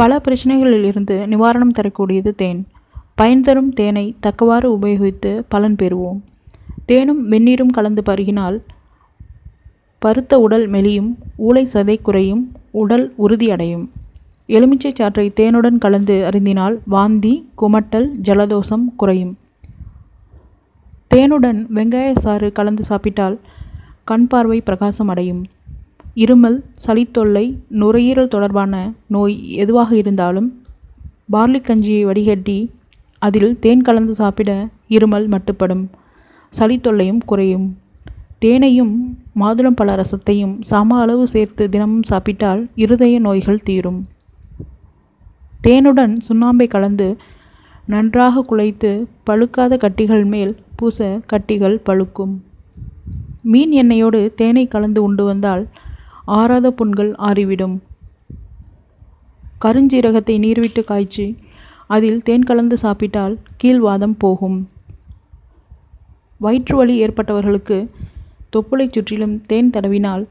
பல பிரச்சனைகளில் இருந்து நிவாரணம் தரக்கூடியது தேன். பயன் தரும் தேனை தக்கவாறு உபயோகித்து பலன் பெறுவோம். தேனும் வெந்நீரும் கலந்து பருகினால் பருத்த உடல் மெலியும் ஊளை சதை குறையும் உடல் உறுதியடையும் எலுமிச்சை சாற்றை தேனுடன் கலந்து அருந்தினால் வாந்தி குமட்டல் ஜலதோஷம் குறையும். தேனுடன் வெங்காய சாறு கலந்து சாப்பிட்டால் கண் பார்வை பிரகாசம் அடையும். இருமல் சளித்தொல்லை நுரையீரல் தொடர்பான நோய் எதுவாக இருந்தாலும் பார்லி கஞ்சியை வடிகட்டி அதில் தேன் கலந்து சாப்பிட இருமல் மட்டுப்படும். சளித்தொல்லையும் குறையும். தேனையும் மாதுளம் பழ ரசத்தையும் சம அளவு சேர்த்து தினமும் சாப்பிட்டால் இருதய நோய்கள் தீரும். தேனுடன் சுண்ணாம்பை கலந்து நன்றாக குழைத்து பழுக்காத கட்டிகள் மேல் பூச கட்டிகள் பழுக்கும். மீன் எண்ணெயோடு தேனை கலந்து உண்டு வந்தால் ஆறாத புண்கள் ஆறிவிடும். கருஞ்சீரகத்தை நீர்விட்டு காய்ச்சி அதில் தேன் கலந்து சாப்பிட்டால் கீழ்வாதம் போகும். வயிற்று வலி ஏற்பட்டவர்களுக்கு தொப்புளை சுற்றிலும் தேன் தடவினால்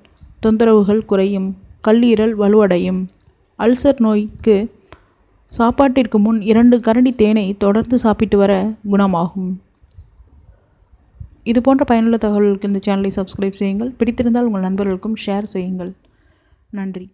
தொந்தரவுகள் குறையும் கல்லீரல் வலுவடையும். அல்சர் நோய்க்கு சாப்பாட்டிற்கு முன் இரண்டு கரண்டி தேனை தொடர்ந்து சாப்பிட்டு வர குணமாகும். இது போன்ற பயனுள்ள தகவல்களுக்கு இந்த சேனலை சப்ஸ்கிரைப் செய்யுங்கள். பிடித்திருந்தால் உங்கள் நண்பர்களுக்கும் ஷேர் செய்யுங்கள். நன்றி.